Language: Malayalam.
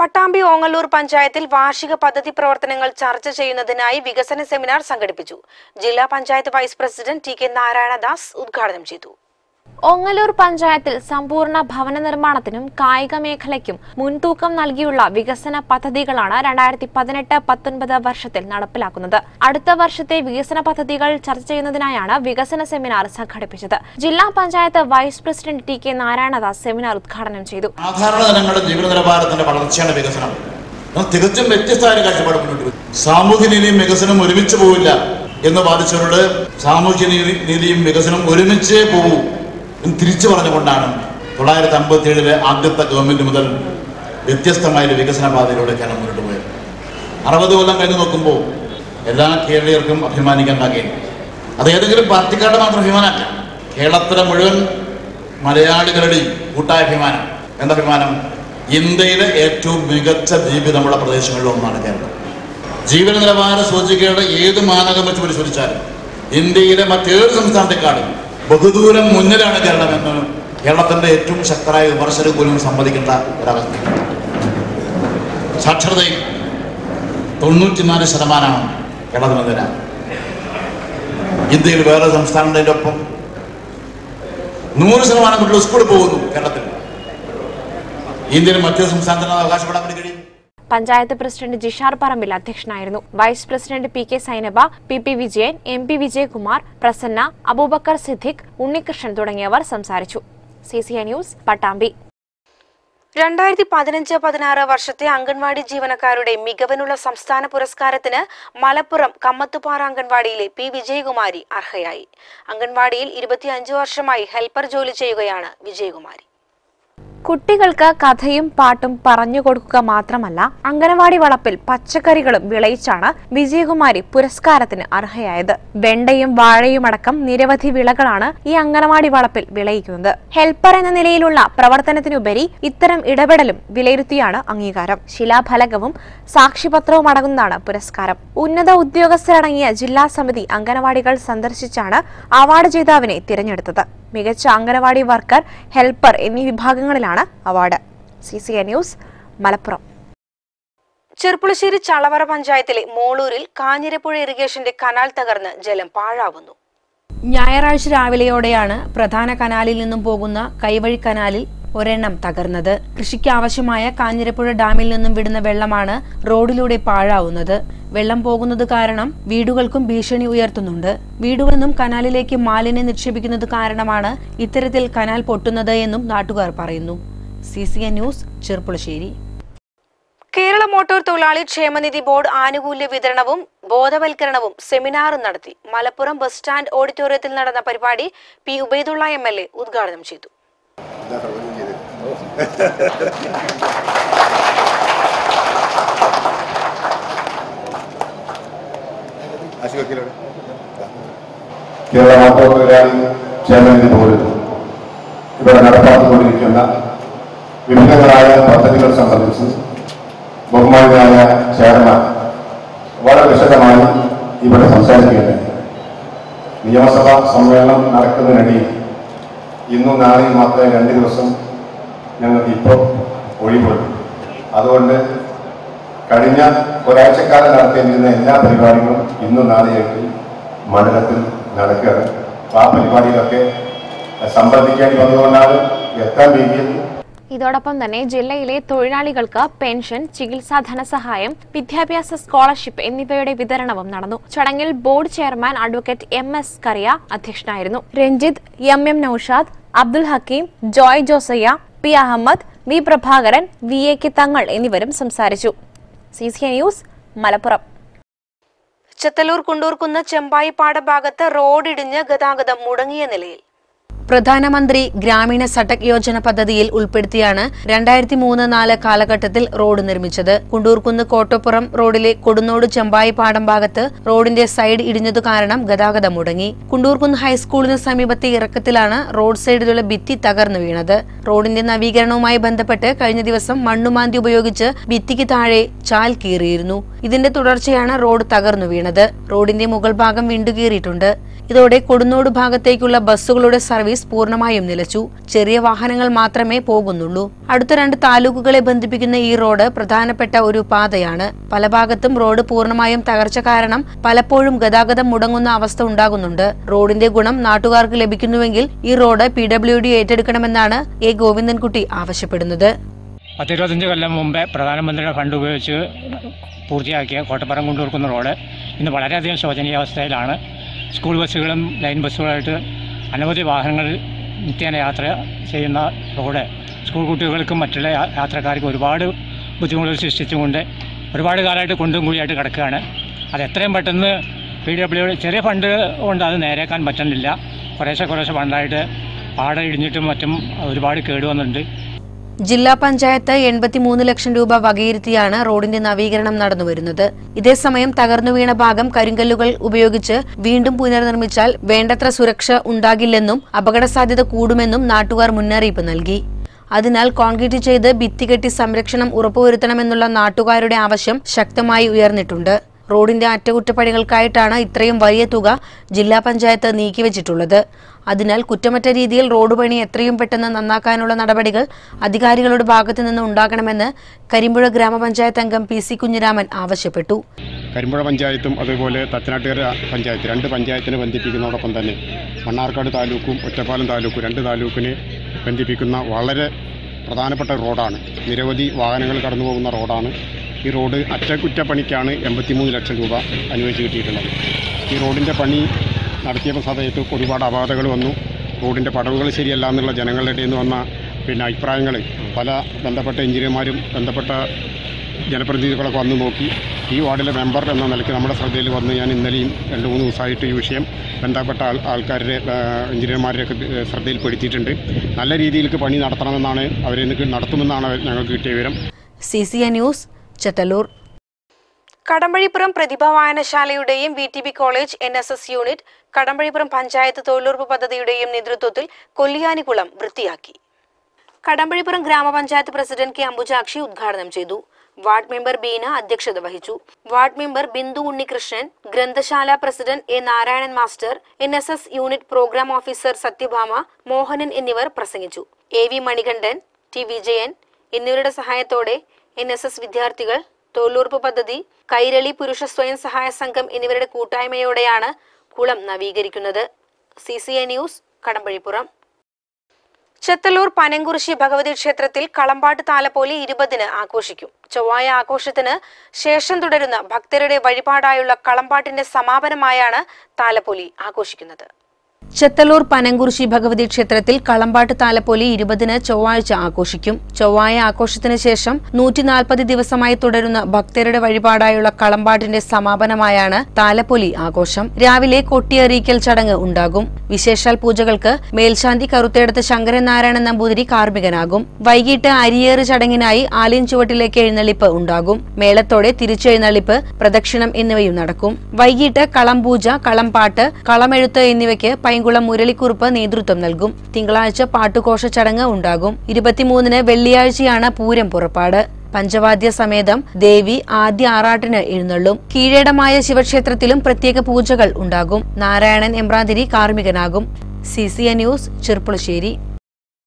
പട്ടാമ്പി ഓങ്ങല്ലൂർ പഞ്ചായത്തിൽ വാർഷിക പദ്ധതി പ്രവർത്തനങ്ങൾ ചർച്ച ചെയ്യുന്നതിനായി വികസന സെമിനാർ സംഘടിപ്പിച്ചു. ജില്ലാ panchayat vice president T K Narayanadas ഉദ്ഘാടനം ചെയ്തു. ഓങ്ങല്ലൂർ പഞ്ചായത്തിൽ സമ്പൂർണ ഭവന നിർമ്മാണത്തിനും കായിക മേഖലയ്ക്കും മുൻതൂക്കം നൽകിയുള്ള വികസന പദ്ധതികളാണ് രണ്ടായിരത്തി പതിനെട്ട് പത്തൊൻപത് വർഷത്തിൽ നടപ്പിലാക്കുന്നത്. അടുത്ത വർഷത്തെ വികസന പദ്ധതികൾ ചർച്ച ചെയ്യുന്നതിനായാണ് വികസന സെമിനാർ സംഘടിപ്പിച്ചത്. ജില്ലാ panchayat vice president T K Narayanadas seminar ഉദ്ഘാടനം ചെയ്തു. നിലവാരത്തിന്റെ വികസനം. തികച്ചും വ്യത്യസ്തമായ സാമൂഹ്യ നീതിയും വികസനം ഒരുമിച്ച് പോവില്ല എന്ന് ഒരുമിച്ചേ തിരിച്ചു പറഞ്ഞുകൊണ്ടാണ് തൊള്ളായിരത്തി അമ്പത്തി ഏഴിലെ ആദ്യത്തെ ഗവൺമെന്റ് മുതൽ വ്യത്യസ്തമായ ഒരു വികസന പാതയിലൂടെ കേരളം മുന്നോട്ട് പോയത്. അറുപത് കൊല്ലം കഴിഞ്ഞ് നോക്കുമ്പോൾ എല്ലാ കേരളീയർക്കും അഭിമാനിക്കാൻ കഴിയും അത് ഏതെങ്കിലും പാർട്ടിക്കാരുടെ മാത്രം അഭിമാനമല്ല. കേരളത്തിലെ മുഴുവൻ മലയാളികളുടെയും കൂട്ടായ അഭിമാനം. എന്താ അഭിമാനം? ഇന്ത്യയിലെ ഏറ്റവും മികച്ച ദ്വീപ് നമ്മുടെ പ്രദേശങ്ങളിൽ ഒന്നാണ് കേരളം. ജീവന നിലവാര സൂചികയുടെ ഏത് മാനകം വെച്ച് പരിശോധിച്ചാലും ഇന്ത്യയിലെ മറ്റേത് സംസ്ഥാനത്തെക്കാളും ബഹുദൂരം മുന്നിലാണ് കേരളം എന്ന് കേരളത്തിന്റെ ഏറ്റവും ശക്തരായ വിമർശകർ പോലും സമ്മതിക്കേണ്ട ഒരവസ്ഥ സാക്ഷരതയിൽ തൊണ്ണൂറ്റിനാല് ശതമാനമാണ് കേരളത്തിൽ നില ഇന്ത്യയിൽ വേറെ സംസ്ഥാനങ്ങളുടെ ഒപ്പം നൂറ് ശതമാനം കുട്ടികൾ സ്കൂളിൽ പോകുന്നു കേരളത്തിൽ. ഇന്ത്യയിൽ മറ്റൊരു സംസ്ഥാനത്തിന് അവകാശപ്പെടാൻ വേണ്ടി കഴിയും പഞ്ചായത്ത് പ്രസിഡന്റ് ജിഷാർ പറമ്പിൽ അധ്യക്ഷനായിരുന്നു. Vice president P K Sainaba P P Vijayan M P Vijayakumar Prasanna Aboobacker Siddique Unnikrishnan തുടങ്ങിയവർ സംസാരിച്ചു. ന്യൂസ് പട്ടാമ്പി. രണ്ടായിരത്തി പതിനഞ്ച് പതിനാറ് വർഷത്തെ അംഗൻവാടി ജീവനക്കാരുടെ മികവിനുള്ള സംസ്ഥാന പുരസ്കാരത്തിന് മലപ്പുറം കമ്മത്തുപാറ അംഗൻവാടിയിലെ പി വിജയകുമാരി അർഹയായി. അംഗൻവാടിയിൽ ഇരുപത്തിയഞ്ച് വർഷമായി ഹെൽപ്പർ ജോലി ചെയ്യുകയാണ് വിജയകുമാരി. കുട്ടികൾക്ക് കഥയും പാട്ടും പറഞ്ഞു കൊടുക്കുക മാത്രമല്ല അംഗനവാടി വളപ്പിൽ പച്ചക്കറികളും വിളയിച്ചാണ് വിജയകുമാരി പുരസ്കാരത്തിന് അർഹയായത്. വെണ്ടയും വാഴയും അടക്കം നിരവധി വിളകളാണ് ഈ അംഗനവാടി വളപ്പിൽ വിളയിക്കുന്നത്. ഹെൽപ്പർ എന്ന നിലയിലുള്ള പ്രവർത്തനത്തിനുപരി ഇത്തരം ഇടപെടലും വിലയിരുത്തിയാണ് അംഗീകാരം. ശിലാഫലകവും സാക്ഷിപത്രവും അടങ്ങുന്നതാണ് പുരസ്കാരം. ഉന്നത ഉദ്യോഗസ്ഥരടങ്ങിയ ജില്ലാ സമിതി അംഗനവാടികൾ സന്ദർശിച്ചാണ് അവാർഡ് ജേതാവിനെ തിരഞ്ഞെടുത്തത്. മികച്ച അംഗനവാടി വർക്കർ ഹെൽപ്പർ എന്നീ വിഭാഗങ്ങളിലാണ് award. C C A news Malappuram. Cherpulassery Chalavara പഞ്ചായത്തിലെ മോളൂരിൽ കാഞ്ഞിരപ്പുഴ ഇറിഗേഷന്റെ കനാൽ തകർന്ന് ജലം പാഴാവുന്നു. ഞായറാഴ്ച രാവിലെയോടെയാണ് പ്രധാന കനാലിൽ നിന്നും പോകുന്ന കൈവഴി കനാലിൽ ഒരെണ്ണം തകർന്നത്. കൃഷിക്കാവശ്യമായ കാഞ്ഞിരപ്പുഴ ഡാമിൽ നിന്നും വിടുന്ന വെള്ളമാണ് റോഡിലൂടെ പാഴാവുന്നത്. വെള്ളം പോകുന്നത് കാരണം വീടുകൾക്കും ഭീഷണി ഉയർത്തുന്നുണ്ട്. വീടുകളിൽ നിന്നും കനാലിലേക്ക് മാലിന്യം നിക്ഷേപിക്കുന്നത് കാരണമാണ് ഇത്തരത്തിൽ കനാൽ പൊട്ടുന്നത് എന്നും നാട്ടുകാർ പറയുന്നു. C C N news Cherpulassery. Kerala motor തൊഴിലാളി ക്ഷേമനിധി ബോർഡ് ആനുകൂല്യ വിതരണവും ബോധവൽക്കരണവും സെമിനാറും നടത്തി. മലപ്പുറം ബസ് സ്റ്റാൻഡ് ഓഡിറ്റോറിയത്തിൽ നടന്ന പരിപാടി P Ubaidulla M L A ഉദ്ഘാടനം ചെയ്തു. കേരള മോട്ടോർ തൊഴിലാളി ക്ഷേമനിധി ഇവിടെ നടപ്പാക്കിക്കൊണ്ടിരിക്കുന്ന വിവിധങ്ങളായ പദ്ധതികൾ സംബന്ധിച്ച് ബഹുമാനായ ചെയർമാൻ വളരെ വിശദമായി ഇവിടെ സംസാരിക്കുകയുണ്ടായി നിയമസഭാ സമ്മേളനം നടക്കുന്നതിനിടയിൽ ഇന്നും നാളെയും മാത്രമേ രണ്ട് ദിവസം ഞങ്ങൾക്ക് ഒഴിവുണ്ട്. അതുകൊണ്ട് കഴിഞ്ഞ ഒരാഴ്ചക്കാലം നടത്തിയിരുന്ന എല്ലാ പരിപാടികളും ഇന്നും നാളെയായിട്ട് മണ്ഡലത്തിൽ നടക്കുകയാണ്. ആ പരിപാടിയിലൊക്കെ സംബന്ധിക്കേണ്ടി വന്നതുകൊണ്ടാണ് എത്താൻ രീതിയിൽ ഇതോടൊപ്പം തന്നെ ജില്ലയിലെ തൊഴിലാളികൾക്ക് പെൻഷൻ ചികിത്സാ ധനസഹായം വിദ്യാഭ്യാസ സ്കോളർഷിപ്പ് എന്നിവയുടെ വിതരണവും നടന്നു. ചടങ്ങിൽ board chairman advocate M S Kariya അധ്യക്ഷനായിരുന്നു. Ranjith M M Noushad Abdul Hakeem Joy Josiah P Ahammed V Prabhakaran V A K Thangal എന്നിവരും സംസാരിച്ചു. C C news Malappuram. Chethallur Kundurkunnu Chembayippada ഭാഗത്ത് റോഡിടിഞ്ഞ് ഗതാഗതം മുടങ്ങിയ നിലയിൽ പ്രധാനമന്ത്രി ഗ്രാമീണ സഡക് യോജന പദ്ധതിയിൽ ഉൾപ്പെടുത്തിയാണ് രണ്ടായിരത്തി മൂന്ന് നാല് കാലഘട്ടത്തിൽ റോഡ് നിർമ്മിച്ചത്. കുണ്ടൂർക്കുന്ന് കോട്ടപ്പുറം റോഡിലെ കൊടുന്നോട് ചെമ്പായി പാടം ഭാഗത്ത് റോഡിന്റെ സൈഡ് ഇടിഞ്ഞതു കാരണം ഗതാഗതം മുടങ്ങി. കുണ്ടൂർക്കുന്ന് ഹൈസ്കൂളിന് സമീപത്തെ ഇറക്കത്തിലാണ് റോഡ് സൈഡിലുള്ള ഭിത്തി തകർന്നു വീണത്. റോഡിന്റെ നവീകരണവുമായി ബന്ധപ്പെട്ട് കഴിഞ്ഞ ദിവസം മണ്ണുമാന്തി ഉപയോഗിച്ച് ഭിത്തിക്ക് താഴെ ചാൽ കീറിയിരുന്നു. ഇതിന്റെ തുടർച്ചയാണ് റോഡ് തകർന്നു വീണത്. റോഡിന്റെ മുകൾ ഭാഗം വിണ്ടുകീറിയിട്ടുണ്ട്. ഇതോടെ കൊടുന്നോട് ഭാഗത്തേക്കുള്ള ബസ്സുകളുടെ സർവീസ് പൂർണമായും നിലച്ചു. ചെറിയ വാഹനങ്ങൾ മാത്രമേ പോകുന്നുള്ളൂ. അടുത്ത രണ്ട് താലൂക്കുകളെ ബന്ധിപ്പിക്കുന്ന ഈ റോഡ് പ്രധാനപ്പെട്ട ഒരു പാതയാണ്. പല ഭാഗത്തും റോഡ് പൂർണമായും തകർച്ച കാരണം പലപ്പോഴും ഗതാഗതം മുടങ്ങുന്ന അവസ്ഥ ഉണ്ടാകുന്നുണ്ട്. റോഡിന്റെ ഗുണം നാട്ടുകാർക്ക് ലഭിക്കുന്നുവെങ്കിൽ ഈ റോഡ് പി ഡബ്ല്യു ഡി ഏറ്റെടുക്കണമെന്നാണ് എ ഗോവിന്ദൻകുട്ടി ആവശ്യപ്പെടുന്നത്. പത്തിരുപത്തഞ്ച് കൊല്ലം മുമ്പേ പ്രധാനമന്ത്രിയുടെ ഫണ്ട് ഉപയോഗിച്ച് പൂർത്തിയാക്കിയ കോട്ടപ്പുറം കൊണ്ടുകൊടുക്കുന്ന റോഡ് ഇന്ന് വളരെയധികം ശോചനീയാവസ്ഥയിലാണ് സ്കൂൾ ബസ്സുകളും ലൈൻ ബസ്സുകളായിട്ട് അനവധി വാഹനങ്ങൾ നിത്യേന യാത്ര ചെയ്യുന്ന റോഡ് സ്കൂൾ കുട്ടികൾക്കും മറ്റുള്ള യാത്രക്കാർക്കും ഒരുപാട് ബുദ്ധിമുട്ടുകൾ സൃഷ്ടിച്ചുകൊണ്ട് ഒരുപാട് കാലമായിട്ട് കുണ്ടും കുഴിയായിട്ട് കിടക്കുകയാണ്. അത് എത്രയും പെട്ടെന്ന് പി ഡബ്ല്യു ചെറിയ ഫണ്ട് കൊണ്ട് അത് നേരേക്കാൻ പറ്റുന്നില്ല. കുറേശ്ശെ കുറേശ്ശെ ഫണ്ടായിട്ട് പാടം ഇടിഞ്ഞിട്ടും മറ്റും ഒരുപാട് കേടുവന്നിട്ടുണ്ട്. ജില്ലാ പഞ്ചായത്ത് എൺപത്തിമൂന്ന് ലക്ഷം രൂപ വകയിരുത്തിയാണ് റോഡിന്റെ നവീകരണം നടന്നുവരുന്നത് ഇതേസമയം തകർന്നു വീണ ഭാഗം കരിങ്കല്ലുകൾ ഉപയോഗിച്ച് വീണ്ടും പുനർനിർമ്മിച്ചാൽ വേണ്ടത്ര സുരക്ഷ ഉണ്ടാകില്ലെന്നും അപകട സാധ്യത കൂടുമെന്നും നാട്ടുകാർ മുന്നറിയിപ്പ് നൽകി. അതിനാൽ കോൺക്രീറ്റ് ചെയ്ത് ഭിത്തി കെട്ടി സംരക്ഷണം ഉറപ്പുവരുത്തണമെന്നുള്ള നാട്ടുകാരുടെ ആവശ്യം ശക്തമായി ഉയർന്നിട്ടുണ്ട്. റോഡിന്റെ അറ്റകുറ്റപ്പണികൾക്കായിട്ടാണ് ഇത്രയും വലിയ തുക ജില്ലാ പഞ്ചായത്ത് നീക്കിവച്ചിട്ടുള്ളത്. അതിനാൽ കുറ്റമറ്റ രീതിയിൽ റോഡ് പണി എത്രയും പെട്ടെന്ന് നന്നാക്കാനുള്ള നടപടികൾ അധികാരികളുടെ ഭാഗത്തു നിന്ന് ഉണ്ടാകണമെന്ന് കരിമ്പുഴ ഗ്രാമപഞ്ചായത്ത് അംഗം പി സി കുഞ്ഞിരാമൻ ആവശ്യപ്പെട്ടു. കരിമ്പുഴ പഞ്ചായത്തും അതുപോലെ തച്ചനാട്ടുകര പഞ്ചായത്ത് രണ്ട് പഞ്ചായത്തിനെ ബന്ധിപ്പിക്കുന്നതോടൊപ്പം തന്നെ മണ്ണാർക്കാട് താലൂക്കും ഒറ്റപ്പാലം താലൂക്കും രണ്ട് താലൂക്കിനെ ബന്ധിപ്പിക്കുന്ന വളരെ പ്രധാനപ്പെട്ട റോഡാണ്. നിരവധി വാഹനങ്ങൾ കടന്നു പോകുന്ന റോഡാണ്. ഈ റോഡ് അറ്റകുറ്റപ്പണിക്കാണ് എൺപത്തിമൂന്ന് ലക്ഷം രൂപ അനുവദിച്ച് കിട്ടിയിട്ടുള്ളത്. ഈ റോഡിന്റെ പണി നടത്തിയപ്പോൾ സമയത്ത് ഒരുപാട് അപാധകൾ വന്നു. റോഡിന്റെ പടവുകൾ ശരിയല്ല എന്നുള്ള ജനങ്ങളുടെ ഇടയിൽ നിന്ന് വന്ന പിന്നെ അഭിപ്രായങ്ങൾ പല ബന്ധപ്പെട്ട എഞ്ചിനീയർമാരും ബന്ധപ്പെട്ട ജനപ്രതിനിധികളൊക്കെ വന്ന് നോക്കി. ഈ വാർഡിലെ മെമ്പർ എന്ന നിലയ്ക്ക് നമ്മുടെ ശ്രദ്ധയിൽ വന്ന് ഞാൻ ഇന്നലെയും രണ്ട് മൂന്ന് ദിവസമായിട്ട് ഈ വിഷയം ബന്ധപ്പെട്ട ആൾ ആൾക്കാരുടെ എഞ്ചിനീയർമാരെയൊക്കെ ശ്രദ്ധയിൽപ്പെടുത്തിയിട്ടുണ്ട് നല്ല രീതിയിലേക്ക് പണി നടത്തണമെന്നാണ് അവരെ നടത്തുമെന്നാണ് ഞങ്ങൾക്ക് കിട്ടിയ വിവരം. C C A news Chethallur Kadampazhipuram Prathibha വായനശാലയുടെയും V T B college N S S unit Kadampazhipuram panchayat തൊഴിലുറപ്പ് പദ്ധതിയുടെയും നേതൃത്വത്തിൽ കൊല്ലിയാനികുളം വൃത്തിയാക്കി. കടമ്പഴിപ്പുറം ഗ്രാമപഞ്ചായത്ത് പ്രസിഡന്റ് കെ അംബുജാക്ഷി ഉദ്ഘാടനം ചെയ്തു. വാർഡ് മെമ്പർ ബീന അധ്യക്ഷത വഹിച്ചു. വാർഡ് മെമ്പർ ബിന്ദു ഉണ്ണികൃഷ്ണൻ ഗ്രന്ഥശാല president A Narayanan master N S S unit programme officer Sathyabhama Mohanan എന്നിവർ പ്രസംഗിച്ചു. A V Manikandan T Vijayan എന്നിവരുടെ സഹായത്തോടെ എൻ എസ് എസ് വിദ്യാർത്ഥികൾ തൊഴിലുറപ്പ് പദ്ധതി കൈരളി പുരുഷ സ്വയം സഹായ സംഘം എന്നിവരുടെ കൂട്ടായ്മയോടെയാണ് കുളം നവീകരിക്കുന്നത്. C C A news Kadampazhipuram. Chethallur Panankurissi Bhagavathi ക്ഷേത്രത്തിൽ കളമ്പാട്ട് താലപ്പോലെ ഇരുപതിന് ആഘോഷിക്കും. ചൊവ്വായ ആഘോഷത്തിന് ശേഷം തുടരുന്ന ഭക്തരുടെ വഴിപാടായുള്ള കളമ്പാട്ടിന്റെ സമാപനമായാണ് താലപ്പൊലി ആഘോഷിക്കുന്നത്. ചെത്തല്ലൂർ പനങ്കുറിശി ഭഗവതി ക്ഷേത്രത്തിൽ കളമ്പാട്ട് താലപ്പൊലി ഇരുപതിന് ചൊവ്വാഴ്ച ആഘോഷിക്കും. ചൊവ്വായ ആഘോഷത്തിന് ശേഷം നൂറ്റിനാൽപ്പത് ദിവസമായി തുടരുന്ന ഭക്തരുടെ വഴിപാടായുള്ള കളമ്പാട്ടിന്റെ സമാപനമായാണ് താലപ്പൊലി ആഘോഷം. രാവിലെ കൊട്ടിയറിയിക്കൽ ചടങ്ങ് ഉണ്ടാകും. വിശേഷാൽ പൂജകൾക്ക് മേൽശാന്തി കറുത്തേടത്ത് ശങ്കരനാരായണൻ നമ്പൂതിരി കാർമ്മികനാകും. വൈകിട്ട് അരിയേറ് ചടങ്ങിനായി ആലിൻ ചുവട്ടിലേക്ക് എഴുന്നള്ളിപ്പ് ഉണ്ടാകും. മേളത്തോടെ തിരിച്ചെഴുന്നള്ളിപ്പ് പ്രദക്ഷിണം എന്നിവയും നടക്കും. വൈകിട്ട് കളംപൂജ കളംപാട്ട് കളമെഴുത്ത് എന്നിവയ്ക്ക് പൈങ്കുളം മുരളിക്കുറുപ്പ് നേതൃത്വം നൽകും. തിങ്കളാഴ്ച പാട്ടുഘോഷ ചടങ്ങ് ഉണ്ടാകും. ഇരുപത്തിമൂന്നിന് വെള്ളിയാഴ്ചയാണ് പൂരം പുറപ്പാട്. പഞ്ചവാദ്യ സമേതം ദേവി ആദ്യ ആറാട്ടിന് എഴുന്നള്ളും. കീഴേടമായ ശിവക്ഷേത്രത്തിലും പ്രത്യേക പൂജകൾ ഉണ്ടാകും. Narayanan Embranthiri കാർമ്മികനാകും. C C A news Cherpulassery.